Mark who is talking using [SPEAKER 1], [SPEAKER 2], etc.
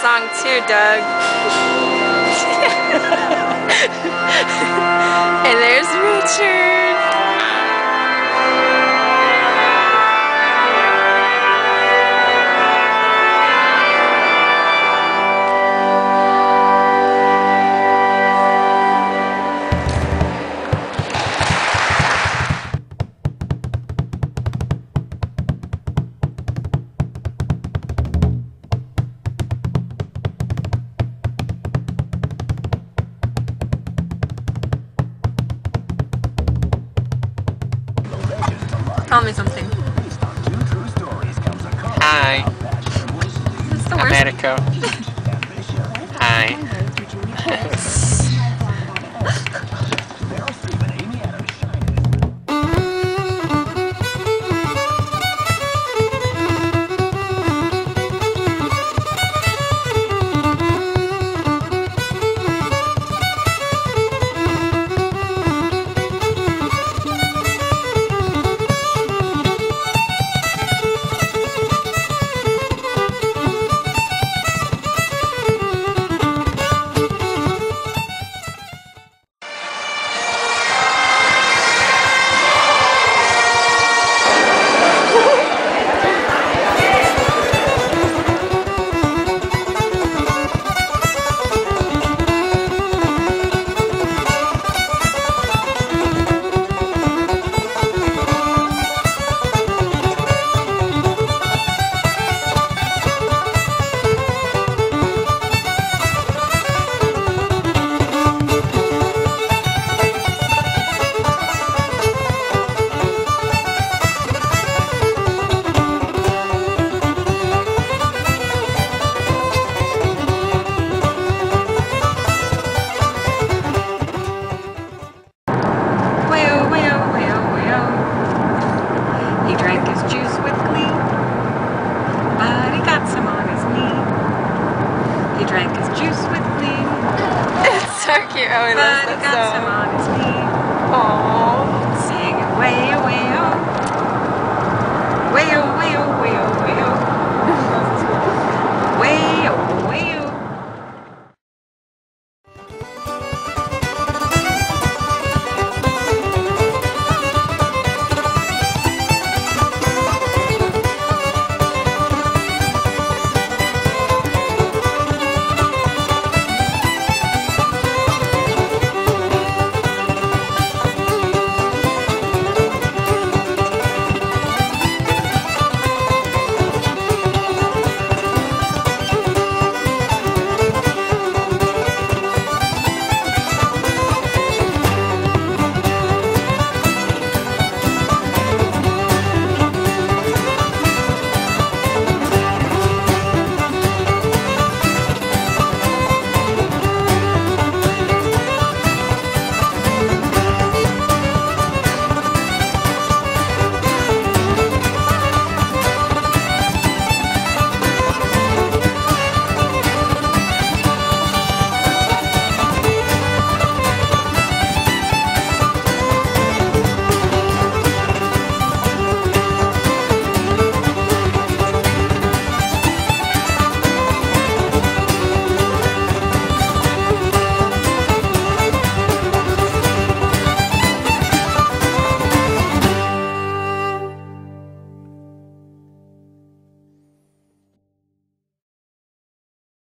[SPEAKER 1] song too, Doug. and there's Richard. tell me something.
[SPEAKER 2] Hi. America. Hi.
[SPEAKER 3] so cute. Oh, I love that
[SPEAKER 1] so. Aww.
[SPEAKER 3] Sing
[SPEAKER 1] away, oh.